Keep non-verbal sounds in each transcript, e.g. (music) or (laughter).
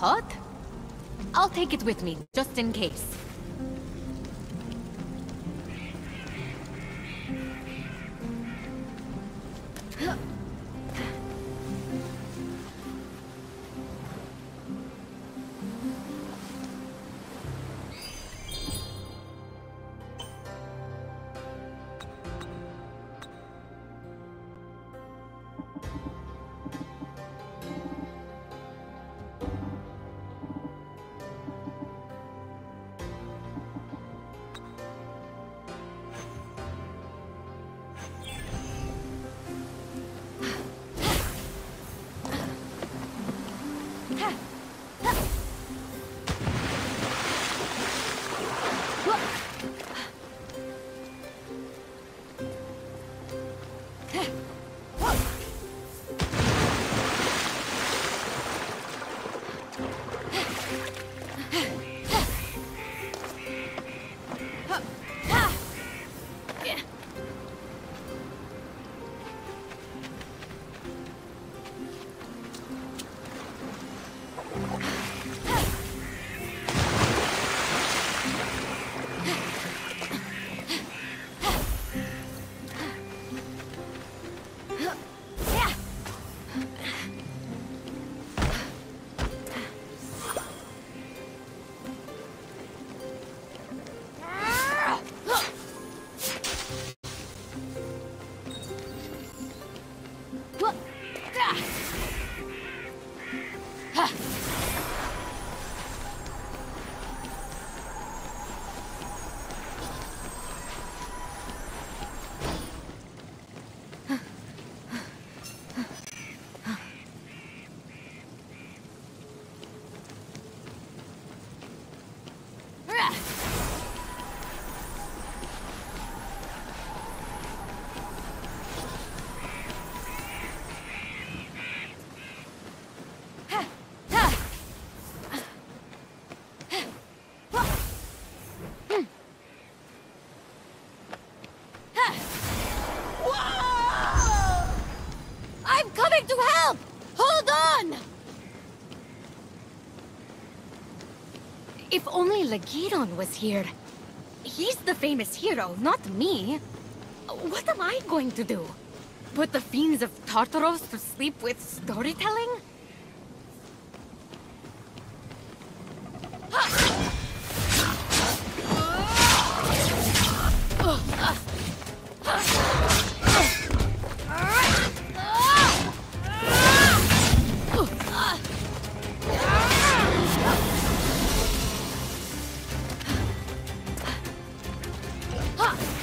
pot? I'll take it with me, just in case. Ligyron was here. He's the famous hero, not me. What am I going to do? Put the fiends of Tartaros to sleep with storytelling? A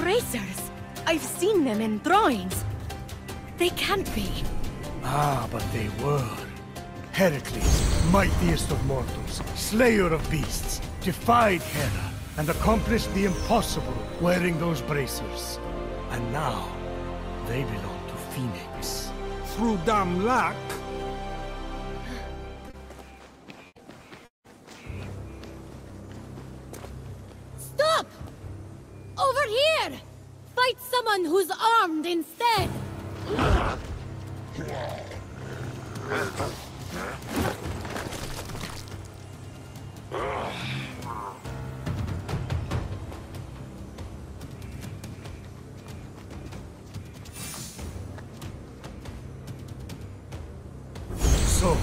bracers. I've seen them in drawings. They can't be. Ah, but they were. Heracles, mightiest of mortals, slayer of beasts, defied Hera and accomplished the impossible wearing those bracers. And now, they belong to Fenyx. Through dumb luck, instead! So,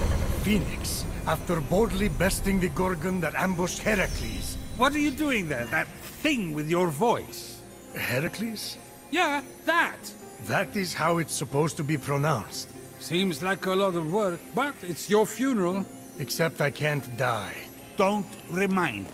Fenyx, after boldly besting the Gorgon that ambushed Heracles, what are you doing there? That thing with your voice? Heracles? Yeah, that. That is how it's supposed to be pronounced. Seems like a lot of work, but it's your funeral. Except I can't die. Don't remind.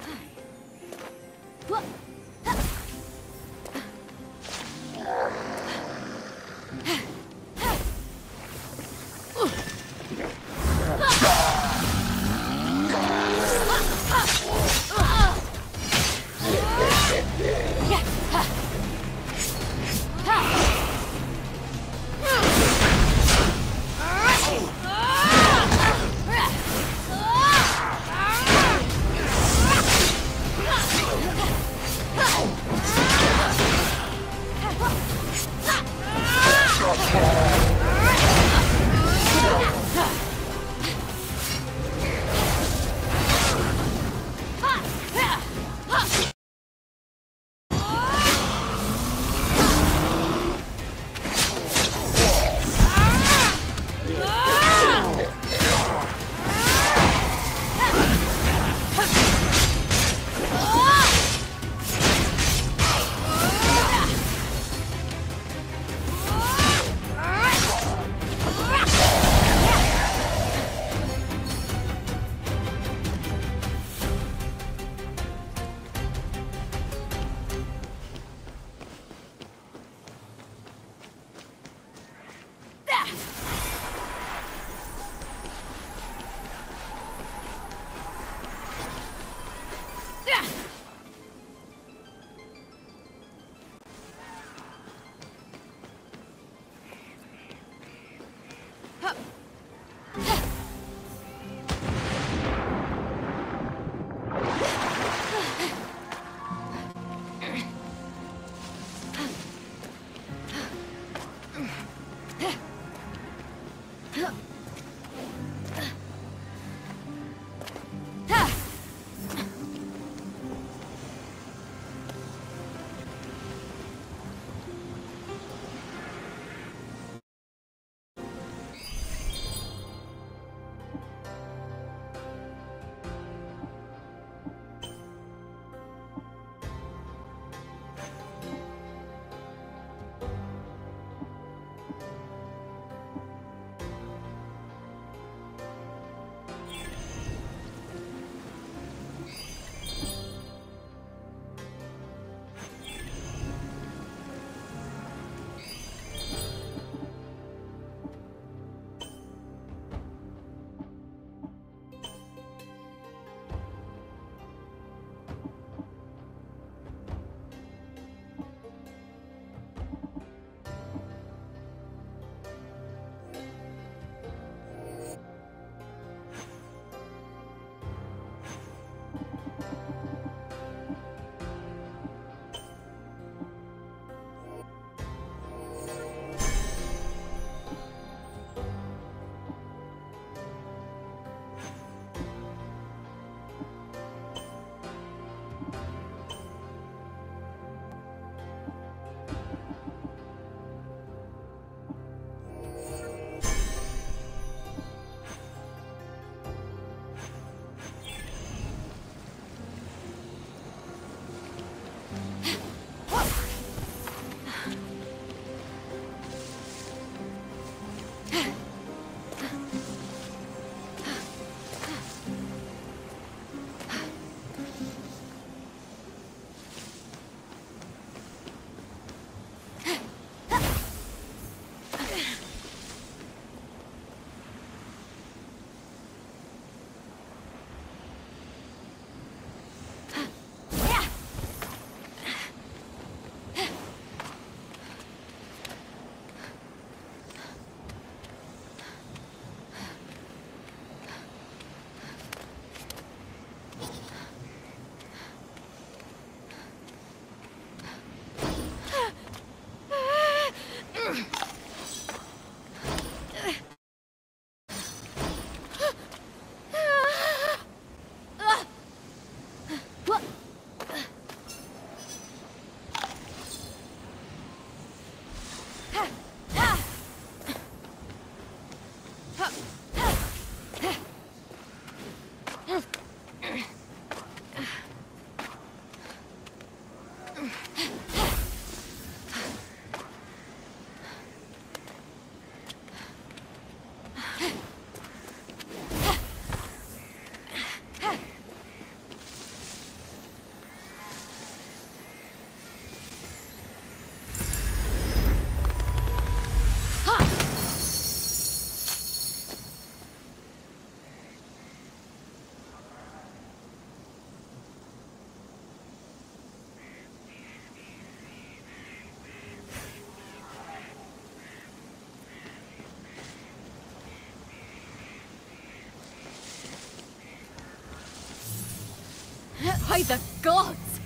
By the gods!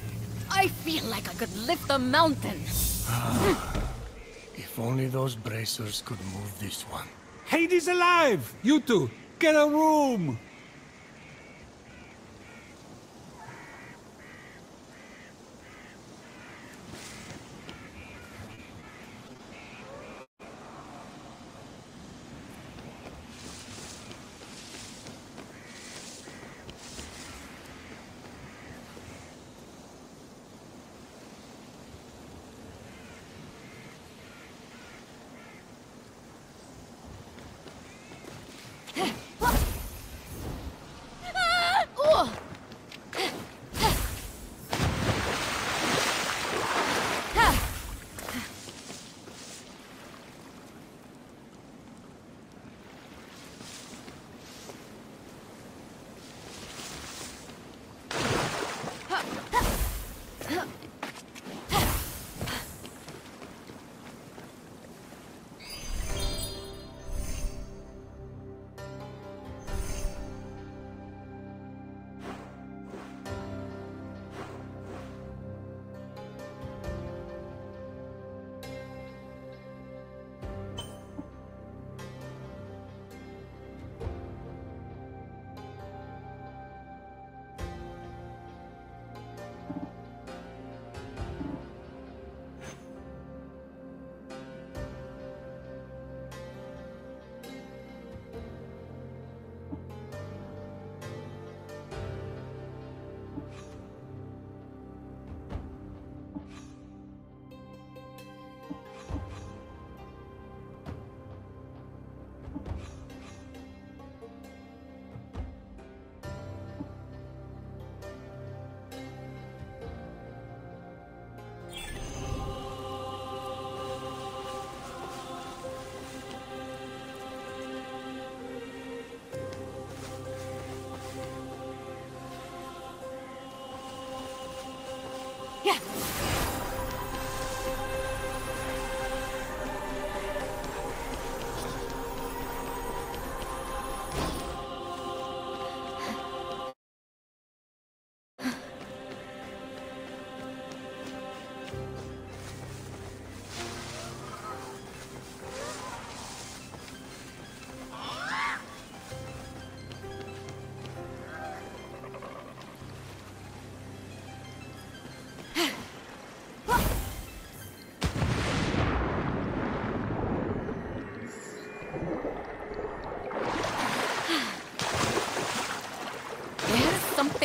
I feel like I could lift a mountain. (sighs) If only those bracers could move this one. Hades alive! You two, get a room!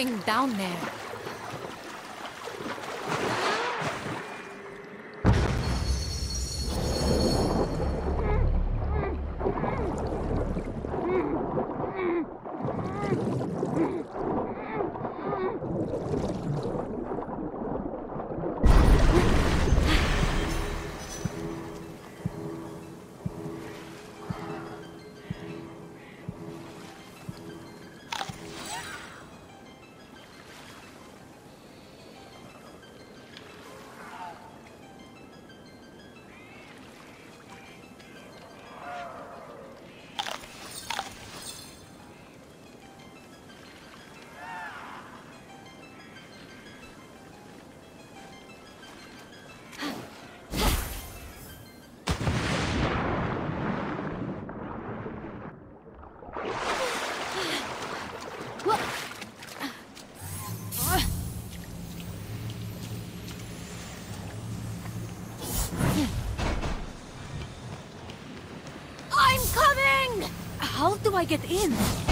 Something down there. Do I get in?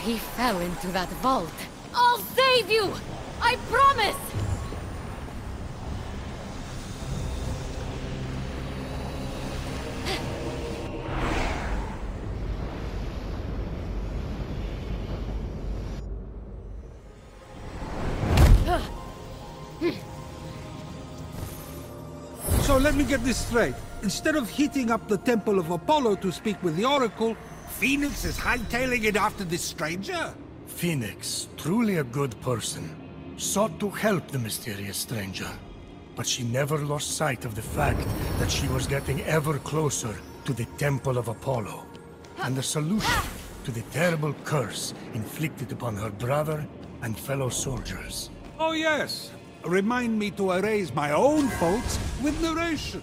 He fell into that vault. I'll save you! I promise! So let me get this straight. Instead of heating up the Temple of Apollo to speak with the Oracle, Fenyx is hightailing it after this stranger? Fenyx, truly a good person, sought to help the mysterious stranger. But she never lost sight of the fact that she was getting ever closer to the Temple of Apollo, and the solution to the terrible curse inflicted upon her brother and fellow soldiers. Oh yes. Remind me to erase my own faults with narration.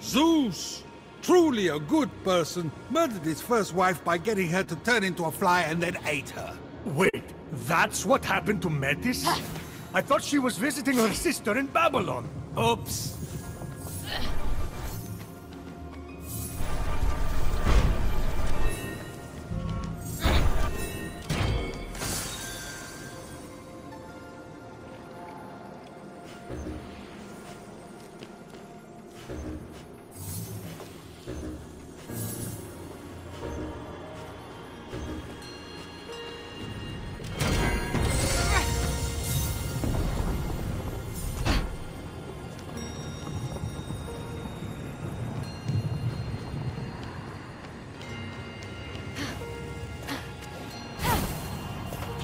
Zeus, truly a good person, murdered his first wife by getting her to turn into a fly and then ate her. Wait, that's what happened to Metis? I thought she was visiting her sister in Babylon. Oops.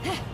えっ?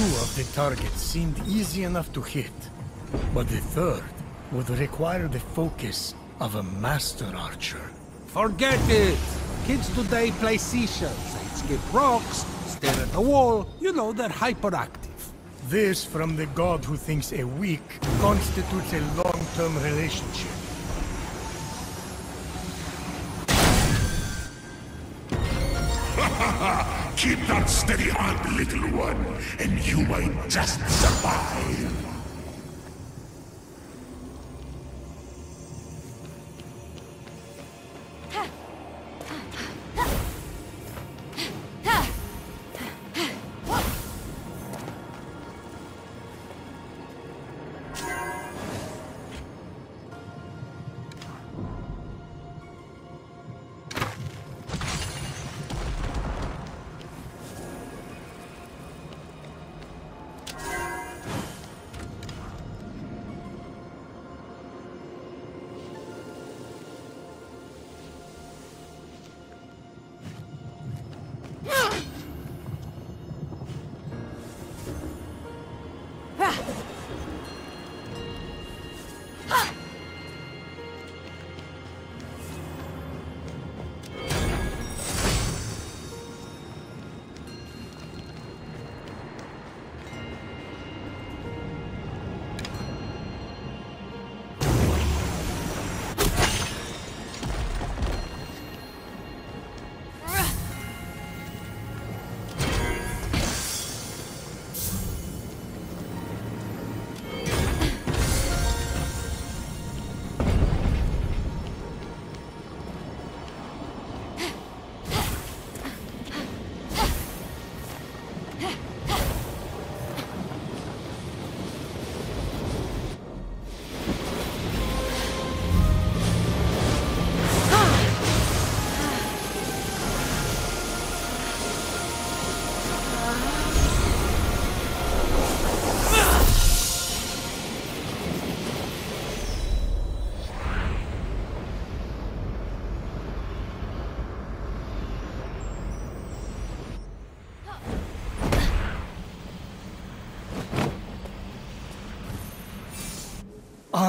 Two of the targets seemed easy enough to hit, but the third would require the focus of a master archer. Forget it! Kids today play seashells, they skip rocks, stare at the wall. You know, they're hyperactive. This from the god who thinks a week constitutes a long-term relationship. Keep that steady hand, little one, and you might just survive.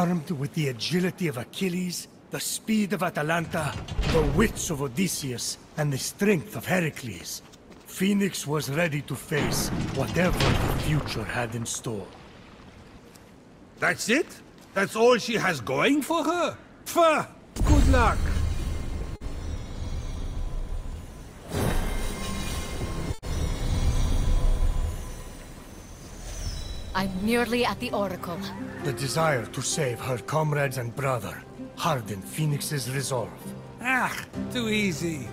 Armed with the agility of Achilles, the speed of Atalanta, the wits of Odysseus, and the strength of Heracles, Fenyx was ready to face whatever the future had in store. That's it? That's all she has going for her? Pfft! Good luck! I'm nearly at the Oracle. The desire to save her comrades and brother hardened Fenyx's resolve. Ah, too easy.